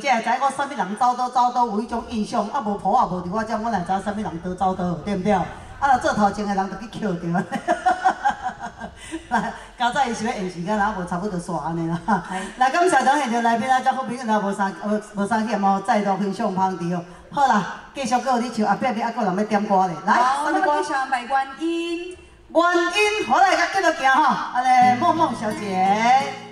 即会知我啥物人走倒走倒有迄种印象，啊无谱也无伫我遮，我哪知啥物人倒走倒，对毋对？啊，做头前的人就去捡着。来，交早伊是要延时间，然后无差不多煞安尼啦。来，感谢咱现场来宾啊，遮好朋友若无三无无三险哦，再度分享芳迪哦。好啦，继续搁有你唱，后壁壁还搁人要点歌咧。来，什么歌？唱《观音》。观音，好来，甲继续行吼。啊咧，梦梦小姐。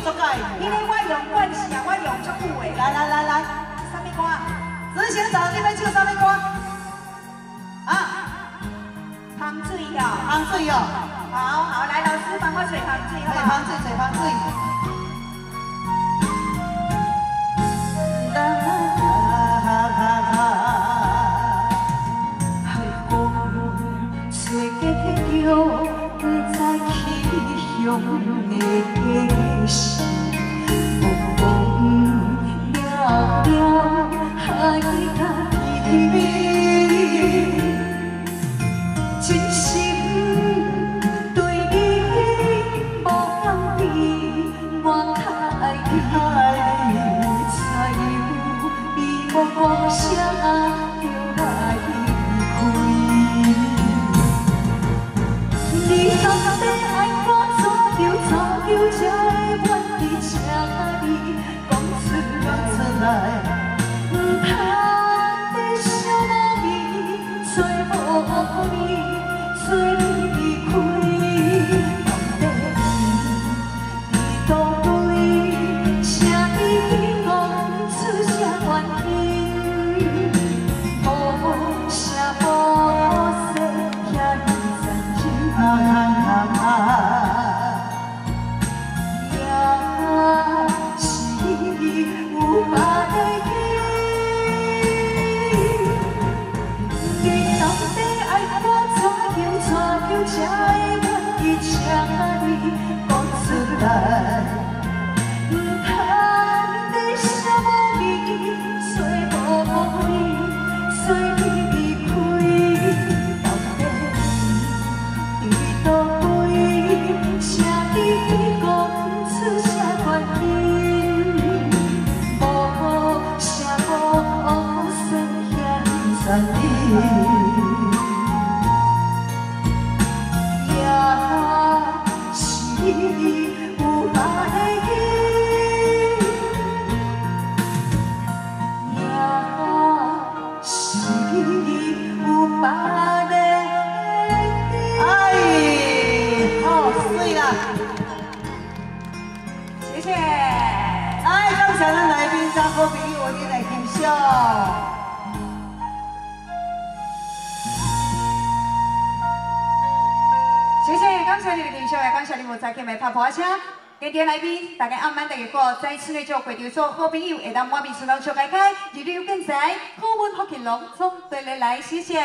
因为我用惯习，我用足久。来来来来，啥物歌？执行长，你边唱啥物歌？啊？糖水哦，糖水哦。好好，来老师帮我吹糖水，好不好？糖水，吹糖水。不知。起香的信声蒙蒙渺渺海角天边 Música side. 无法代替好谢谢。来让我们来宾张合肥我的来宾秀感谢你的欣赏，也感谢你无再见的拍破车。今天来宾，大家暗晚大家过，再次的祝会场所好朋友会当满面顺风笑开开，日日有精彩，好运好乾隆，从对你来，谢谢。